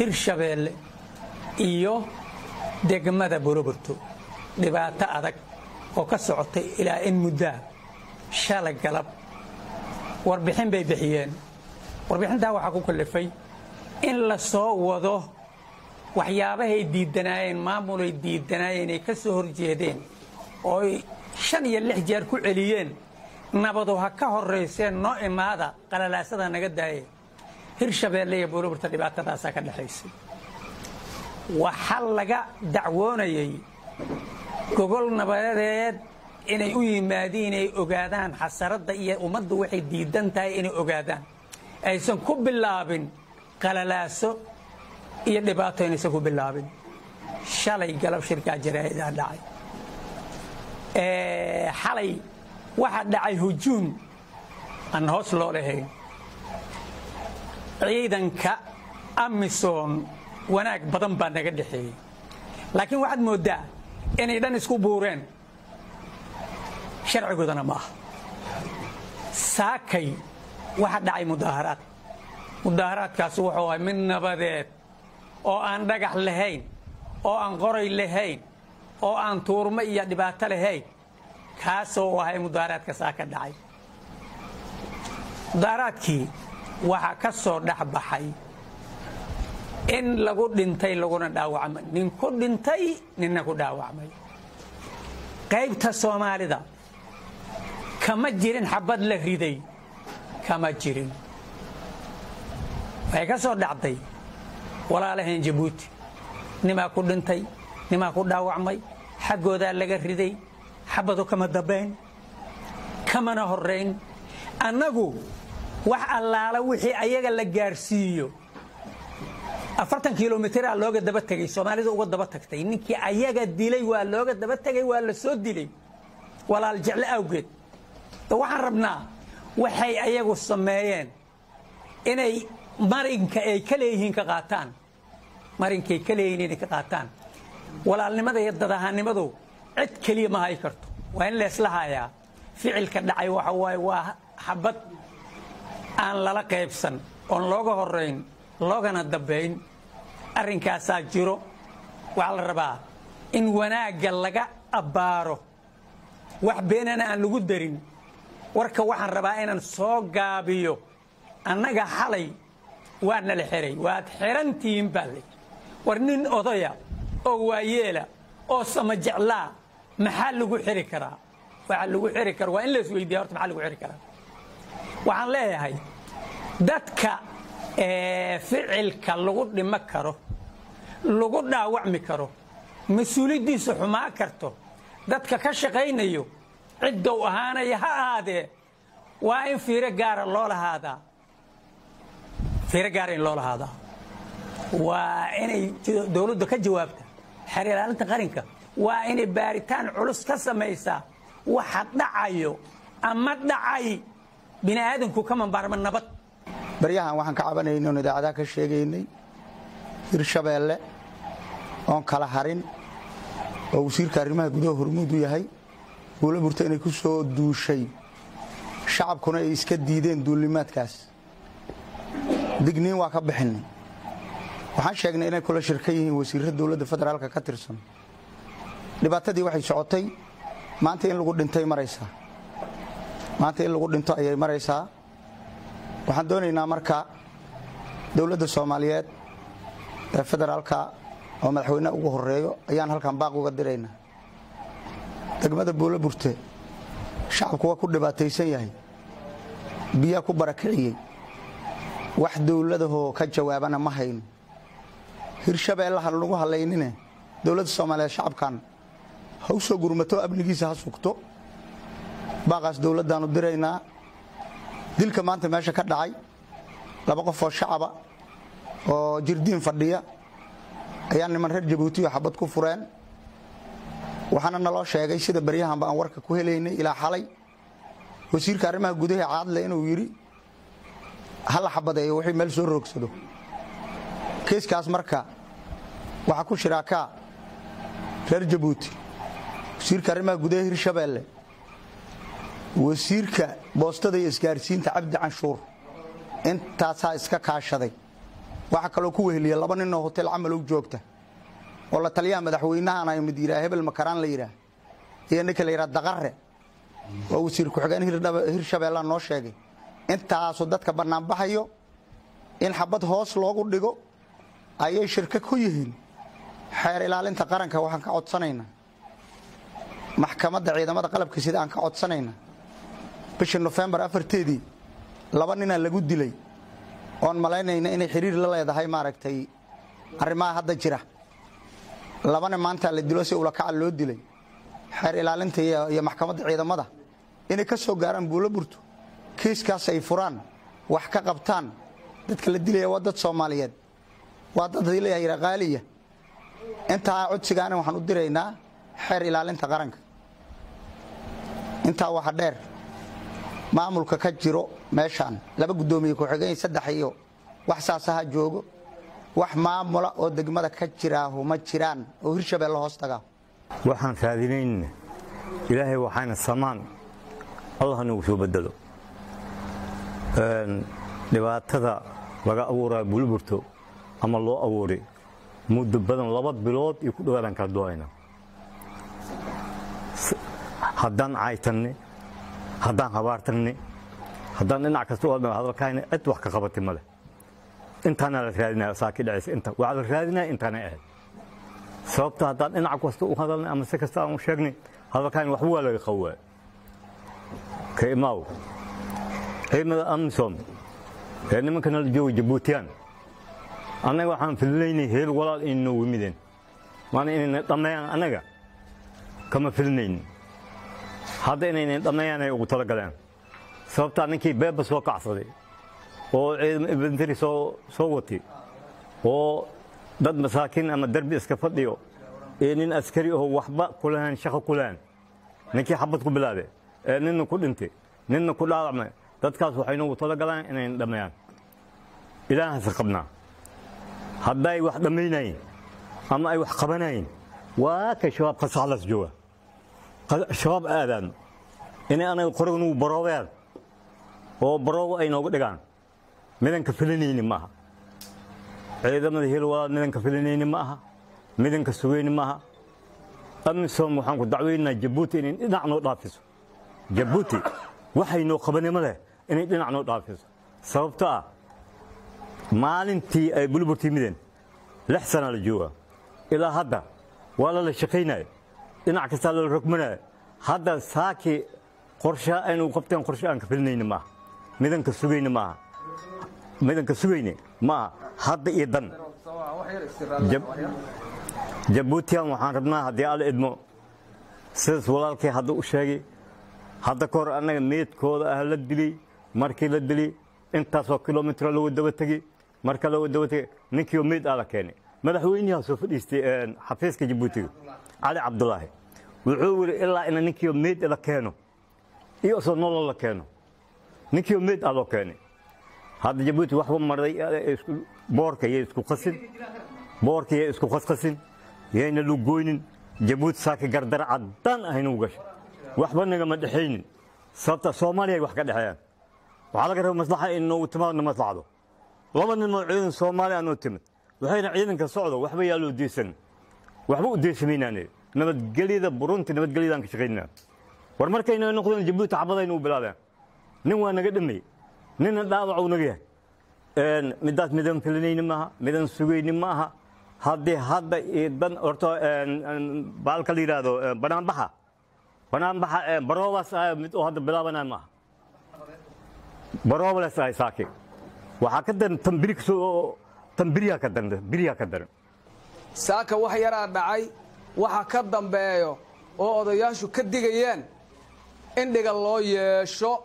hirshabeelle iyo degmada buroburto dhibaato adag oo ka socotay ilaa in muddaa shalay galab. Warbixin bay bixiyeen. Warbixintaa waxaa ku kallifay in la soo wado waxyaabahay diidanaayeen maamulay diidanaayeen ay ka soo horjeedeen ooy shan iyo lix jeer ku celiyeen. Nabadu ha ka horrayseen noo imaada qalalaasada naga daaye hirshabeelle iyo buuruburta dhibaatadaasaa ka dhexaysay waxaa laga dacwoonayay gogol nabadeed inay u yimaadiin ay ogaadaan xasaradda iyo ummaddu waxay diidan tahay inay ogaadaan. Aysan ku bilaabin qalalaaso iyo dhibaato inaysan ku bilaabin. Shalay galab shirkaa jaraa'idaa dhacay. Xalay waxaa dhacay hujuum aan hoos loo lahayn ciidanka amisom wanaag badan baa naga dhexeeyey. Laakiin waxaad mooddaa inay dhan isku buureen. Sharcigoodana ma aha. Saakay waxaa dhacay mudaaharaad. Mudaaharaadkaas wuxuu ahay mid nabadeed oo aan dhagax lahayn oo aan qoray lahayn oo aan tuurmo iyo dhibaato lahayn. Kaasoo ahay mudaaharaadka saaka dhacay. Mudaaharaadkii waxaa ka soo dhex baxay in lagu dhintay laguna dhaawacmay. Nin ku dhintay ninna ku dhaawacmay. Qaybta soomaalida kama jirin xabad la riday kama jirin. Waxay ka soo dhacday walaalahayn jabuuti nimaa ku dhintay nimaa ku dhaawacmay xaggoodaa laga riday xabadu kama dambayn kamana horrayn annagu wax allaala wixii ayaga la gaarsiiyo. Afartan kilomitraa looga daba tegay soomaalida uga daba tagtay. Ninkii ayaga dilay waa looga daba tegay waa la dilay. Walaal jecle awgeed. Waxaan rabnaa waxay ayagu sameeyeen inay marinka ay ka leeyihiin ka qaataan. Marinkay ka leeyihiin inay ka qaataan. Walaalnimada iyo dadahanimadu cid keliya ma hay karto. Waa in leesla hayaa ficilka dhacay waxa waaye waa xabad aan lala qaybsan oon looga horayn loogana dambayn arrinkaasaa jiro. Waxaa la rabaa in wanaagga laga abbaaro. Wax beenana aan lagu darin. Warka waxaan rabaa inaan soo gaabiyo. Annaga xalay waa nala xiray. Waad xirantihiin baa le war nin odaya oo waayeela oo sama jeclaa maxaa lagu xiri karaa? Waxaa lagu xiri kara waa in la isweydiya horta maxaa lagu xiri karaa? Waxaan leeyahay dadka ficilka lagu dhimo karo lagu dhaawacmi karo mas'uuliyaddiisa xumaa karto dadka ka shaqaynayo ciddow ahaanaya ha ahaadee waa in fiiro gaara loo lahaadaa. Fiiro gaara in loo lahaadaa. Waa inay dowladdu ka jawaabta xeer ilaalinta qarinka waa inay baaritaan culus ka samaysaa waxa dhacayo ama dhacay bini aadamku ka mambaarma nabad baryahan waxaan ka cabanaynay oon idaacadaha ka sheegaynay. Hirshabeelle oon kala harin oo wasiirka arrimaha gudaha hormuud u yahay. Guula burta inay ku soo duushay. Shacabkuna ay iska diideen duulimaadkaas. Digniin waa ka bixinay waxaan sheegnay inay kula shirka yihiin wasiirra dowladda federaalka ka tirsan. Dhibaatadii waxay socotay. Maanta in lagu dhintay maraysaa. Maanta in lagu dhinto ayay maraysaa waxaan doonaynaa marka dowladda soomaaliyeed ee federaalka oo madaxweyneha ugu horeeyo ayaan halkan baaq uga diraynaa. Degmada buulo burte shacabku waa ku dhibaataysan yahay biyaa ku barakiciyey. Wax dowladahoo ka jawaabana ma hayno. Hirshabeellaha lagu halaynine dowladda soomaaliyeed shacabkan ha u soo gurmato amnigiisa ha sugto. Baaqaas dowladdaannu diraynaa dilka maanta meesha ka dhacay laba qof oo shacaba oo jirdiin fadhiya ayaa niman reer jabuutiyo xabad ku fureen. Waxaana naloo sheegay sida baryahanba aan warka ku helaynay ilaa xalay. Wasiirka arrimaha gudaha caadle inuu yidhi ha xabadeeyo wixii meel soo roogsado. Keiskaas marka waxaa ku shiraakaa reer jabuuti. Wasiirka arrimaha gudaha hirshabeelle wasiirka boostada iyo isgaarsiinta cabdi canshuur intaasaa iska kaashaday. Waxaa kaloo ku weheliya laba ninoo hotel camalow joogta. Oo la taliyaha madaxweynahana mid yidhaha hebel makaraan la yidhaah iyo ninka la yidhaha daqare oo wasiir ku-xigeen hirshabeellea noo sheegay. Intaasu dadka bannaanbaxayo in xabad hoos loogu dhigo ayay shirka ku yihiin. Xeer ilaalinta qaranka waxaan ka codsanaynaa. Maxkamadda ciidamada qalabka sida aan ka codsanaynaa bishii nofembar afarteedii laba ninaa lagu dilay oon malaynayna inay xiriir la leedahay maaragtay arrimaha hadda jira. Labana maantaa la dilo si ulakaca loo dilay. Xeer ilaalinta iyo maxkamadda ciidamada. Inay ka soo gaaraan buulo burto kiiskaas ay furaan wax ka qabtaan. Dadka la dilaya waa dad soomaaliyeed. Waa dad leeyahay qaaliya intaa codsigaana waxaan u diraynaa xeer ilaalinta qaranka. Intaa waxa dheer maamulka ka jiro meeshaan. Laba guddoomiye ku-xigeen saddex iyo wax saasaha joogo. Wax maamula oo degmada ka jiraahu ma jiraan oo hirshabeelle hoos tagaa waxaan raadinayna ilaahay waxaana samaan. Allah nagu soo bedelo dhibaatada laga abuuraa bulburto ama loo abuuray muddo badan laba bilood iyo ku dhawaadaan kala do'ayna haddaan caytanne haddaan habaartanne haddaan dhinac kasta u hadna hadalkayna cid wax ka qabatay male intaana la raadinaya saaki dhacaysa inta waxaa la raadinaya intaanay ahayd sababta haddaan dhinac kasta u hadalnay ama si kasta aan u sheegnay hadalkayna waxba waa laga qawaa. Ka ciidamada amisom ee nimankana la jooga jabuutiyaan annaga waxaan filinaynay heel walaal inay noo wimideen. Maana inayna dhammeeyaan annaga. Kama filinaynin hadda inayna dhammeeyaan ay ugu talagaleen sababtaa ninkii beeba soo kacsaday oo infantry soo watay oo dad masaakiin ama derbi iska fadhiyo iyo nin askari oo waxba kulahayn shaqo kulahayn ninkii xabad ku bilaabay ee ninna ku dhintay ninna ku dhaawacmay dadkaas waxay noogu talagalaan inayna dhammeeyaan ilaahase qabnaa hadday wax dhammaynayin ama ay wax qabanayin waa ka shabaab qasaxlas jooga shabaab aadaan inay anaga qoragnugu baroobean oo baroobo ay nooga dhigaan. Midanka filinayni ma aha. Ciidamada hilwalaad midanka filinayni ma aha. Midanka sugayni ma aha. Amisom waxaan ku dacweynaynaa jabuuti inay dhinac noo dhaafiso. Jabuuti waxay noo qabanimo leh inay dhinac noo dhaafiso. Sababto ah maalintii ay bulburtii mideen. Lix sana la jooga ilaa hadda waa lala shaqaynaya dhinac kastaa lala rogmanaya hadda saakii qorshaa aynu qabteen qorshe aan ka filinayni maaha midanka sugayni maaha midanka sugayni maaha hadda iyo dan. Jabuutiyan waxaan rabnaa haddii alla idmo sidaas walaalkii hadda u sheegay hadda ka hor annaga meedkooda ah la dilay markii la dilay intaasoo kilomitro lagu daba tegey marka lagu daba tegey ninkiioo meyd ah la keenay. Madaxweynaha soo fadhiistay xafiiska jabuutiga cali cabdulaahi wuxuu yidhi ilaa ina ninkiioo meyd la keeno iyo isoo nolol la keeno ninkiioo meyd ah loo keenay. Hadda jabuuti waxba maray boorka yay isku qasin boorka yay isku qasqasin yayna lugoynin jabuuti saaki gardara caddaan ahaynu gashay waxba nagama dhexaynin. Sababta soomaaliya ay wax ka dhexeeyaan. Waxaa laga raba maslaxa in noogu timaadna maslaxdo laba nin oo ciidan soomaaliya noo timid waxayna ciidanka socdo waxba yaa loo deysan waxba u deysamaynaane nabadgelyada burunti nabadgelyadaan ka shaqaynaa war markayna noqdeen jabuuti xabadayna u bilaabeen nin waa naga dhamay ninna dhaawac uu naga yahay midaas midan filinayni maaha midan sugayni ma aha haddii hadda dan horta baalka la yidhaahdo banaanbaxa banaanbaxa baroobaas ah mid oo hadda bilaabanaya maaha baroobalas ahay saaki waxaa ka daran tambiri ka soo tambiriyaa ka daran biriyaa ka daran saaka wax yaraa dhacay waxa ka dambeeyo oo odayaashu ka digayeen in dhiga loo yeesho.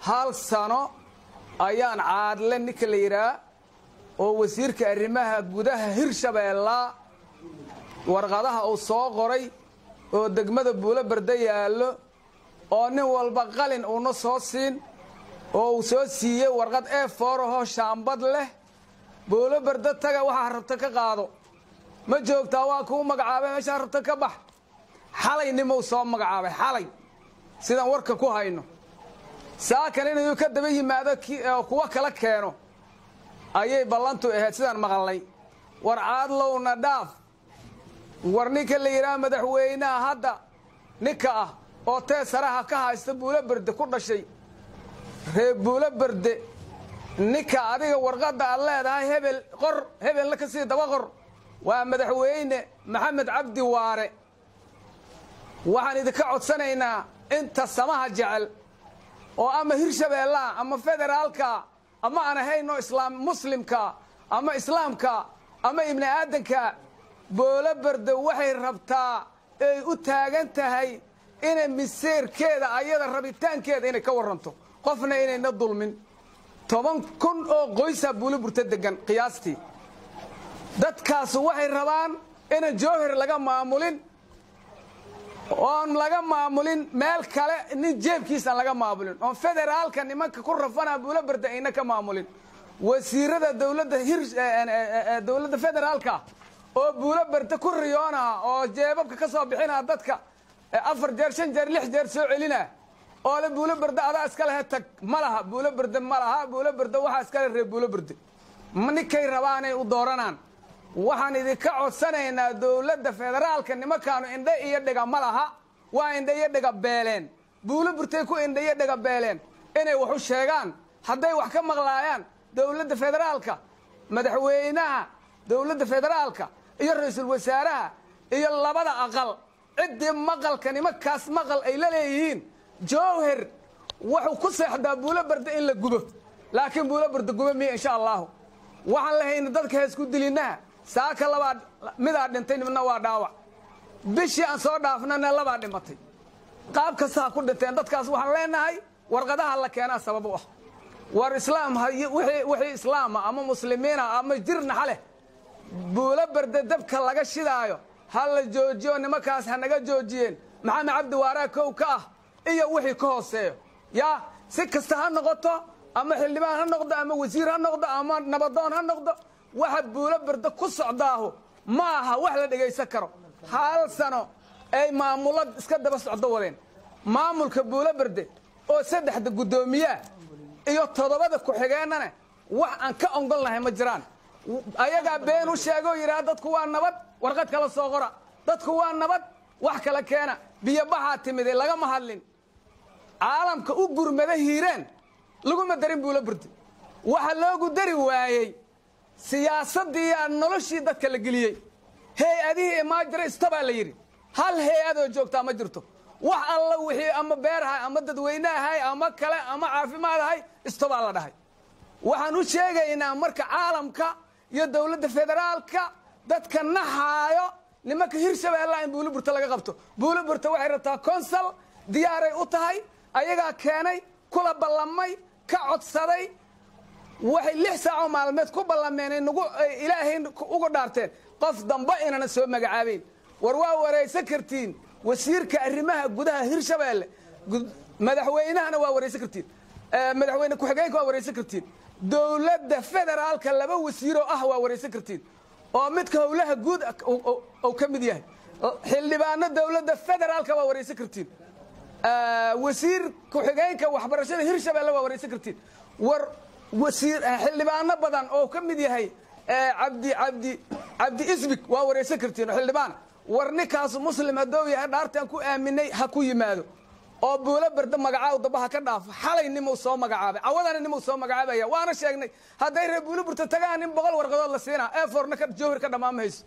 Hal sano ayaan caadle ninka la yidhaah oo wasiirka arrimaha gudaha hirshabeella warqadaha uu soo qoray oo degmada buulo barda yaallo oo nin walba qalin uuna soo siin oo uu soo siiyey warqad ee foorahoo shaambad leh. Buulo barda taga waxaa rabta ka qaado ma joogtaa waa kuu magacaabay meeshaa rabta ka bax. Xalay nimuu soo magacaabay xalay sidaan warka ku hayno. Saakan inuu ka daba yimaado kuwa kala keeno. Ayay ballantu ahayd sidaan maqalnay. War caadlowna dhaaf. War ninka la yidhaha madaxweynaha hadda ninka ah oo tee saraha ka haysta buulo berde ku dhashay. Reer buulo berde. Ninka adiga warqadda aad leedahay hebel qor hebelna ka sii daba qor waa madaxweyne maxamed cabdi waare. Waxaan idinka codsanaynaa inta samaha jecel oo ama hirshabeellaha ama federaalka ama aan ahaynoo islaam muslimka ama islaamka ama ibni aadanka boolo berde waxay rabtaa ay u taagan tahay inay miseerkeeda ayada rabitaankeeda inay ka warranto. Qofna inayna dulmin. Toban kun oo qoysaa buulo burta degan qiyaastii dadkaasu waxay rabaan inaan jowhar laga maamulin oon laga maamulin meel kale nin jeebkiisaan laga maamulin oon federaalka nimanka ku rafanaa buulo berde ayna ka maamulin. Wasiirada dowladda dowladda federaalka oo buulo berde ku riyoonaha oo jeebabka ka soo bixinaa dadka afar jeer shan jeer lix jeer soo celina oo le buulo berde adaa iska lehe tag ma laha buulo berde ma laha buulo berde waxaa iska le ree buulo berde ninkay rabaanay u dooranaan waxaan idinka codsanaynaa dowladda federaalka nimankaanu indhe iyo dhega ma laha waa indhe iyo dhega beeleen. Buulo burtay ku indhe iyo dhega beeleen. Inay wax u sheegaan hadday wax ka maqlaayaan dowladda federaalka madaxweynaha dowladda federaalka iyo ra'iisul wasaaraha iyo labada aqal. Ciddii maqalka nimankaas maqal ay la leeyihiin jowhar wuxuu ku seexdaa buulo berde in la gubo. Laakiin buulo berde gubo miya insha allahu. Waxaan lahayna dadka heesku dilinaha saaka labaa midaa dhintay midna waa dhaawac. Bishii aan soo dhaafnana labaa dhimatay. Qaab kasta ha ku dhinteen dadkaas waxaan leenahay warqadaha la keenaa sabab u ah. War islaam wixii islaama ama muslimiina ama jir naxa buulo berde dabka laga shidaayo ha la joojiyo nimankaas ha naga joojiyeen. Maxamed cabdi waaraa kow ka ah iyo wixii ka hooseeyo. Yaa si kasta ha noqoto ama xildhibaan ha noqdo ama wasiir ha noqdo ama nabadoon ha noqdo waxa buulo berde ku socdaahu? Ma aha wax la dhegaysan karo. Hal sano ay maamulad iska daba socdo wadeen maamulka buulo berde oo saddexda guddoomiyaa iyo toddobada ku-xigeennana wax aan ka ongol nahay ma jiraan. Ayagaa been u sheegoo yidhaha dadku waa nabad warqad kala soo qora. Dadku waa nabad wax kala keena. Biyobaxaa timide lagama hadlin caalamka u gurmada hiireen laguma darin buulo berde waxa loogu dari waayey siyaasaddiiyaa noloshii dadka la geliyey. Hay'adihii imaajira istabaa la yidhi. Hal hay'adoo joogtaa ma jirto. Wax alla wixii ama beerahay ama dadweyneahay ama kale ama caafimaadahay istobaa la dhahay. Waxaan u sheegaynaa marka caalamka iyo dowladda federaalka dadka naxaayo nimanka hirshabeellaha in buulo burta laga qabto. Buulo burta waxay rabtaa consal diyaaray u tahay ayagaa keenay kula ballamay ka codsaday waxay lix saacoo maalmeed ku ballameen nagu ilaahay uga dhaarteen. Qof damba inana soo magacaabeyn war waa waraysan kartiin. Wasiirka arrimaha gudaha hirshabeelle. Madaxweynahana waa waraysan kartiin. Madaxweyne ku-xigeenka waa waraysan kartiin. Dowladda federaalka laba wasiiroo ah waa waraysan kartiin. Oo midka howlaha guud ou ka mid yahay. Xildhibaano dowladda federaalka waa waraysan kartiin. Wasiir ku-xigeenka waxbarashada hirshabeelle waa waraysan kartiin. War wasiir xildhibaano badan oo ka mid yahay cabdi cabdi cabdi isbig. Waa waraysan kartiin oo xildhibaan. War ninkaasu muslim haddou yahay dhaartaan ku aaminay ha ku yimaado. Oo buulo berde magacaaw damba ha ka dhaafo xalay nimuu soo magacaabay. Cawadana nimuu soo magacaabaya. Waana sheegnay hadday reer buulo burta tagaan nin boqol warqadood la siinaa. Eeforna jowhar ka dhammaamahayso